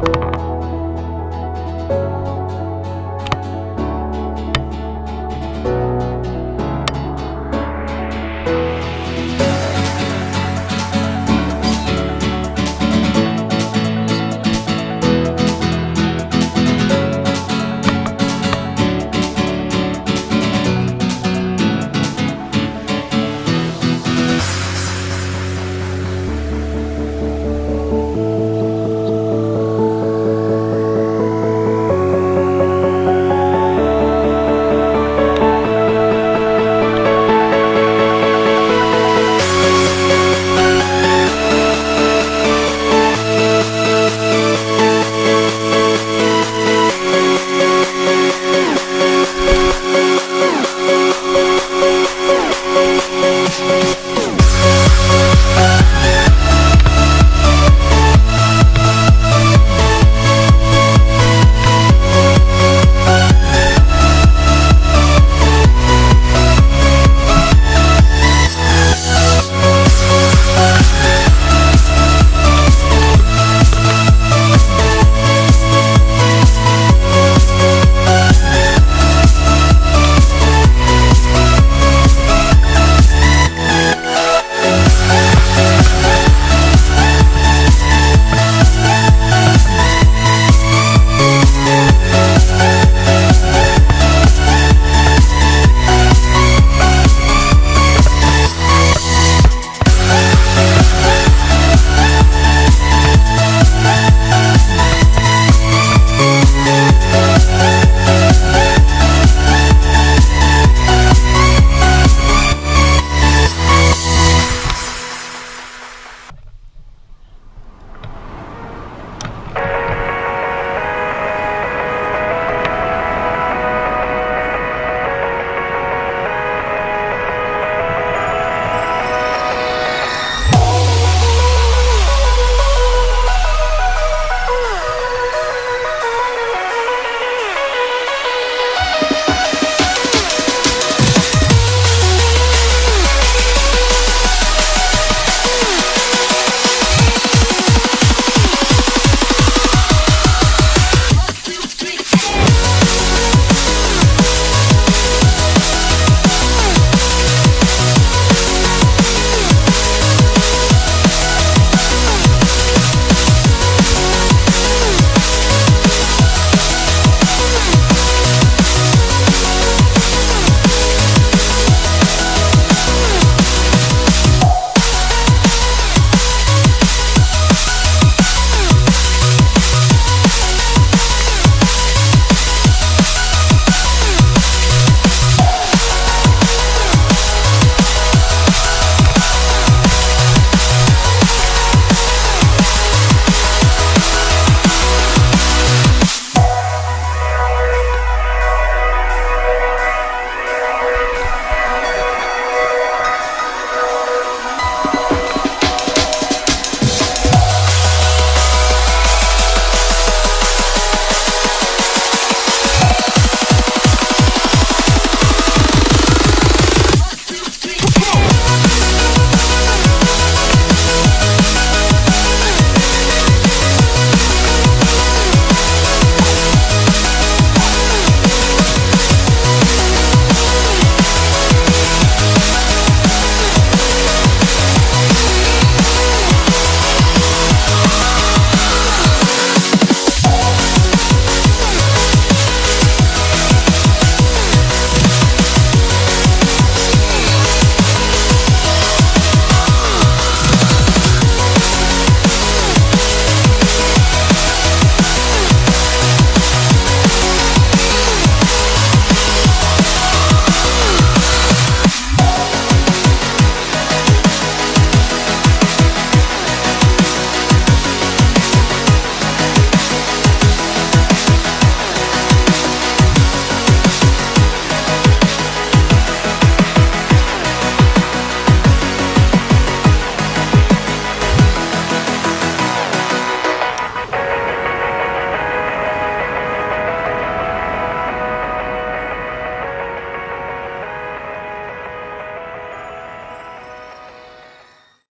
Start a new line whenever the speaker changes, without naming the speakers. Bye.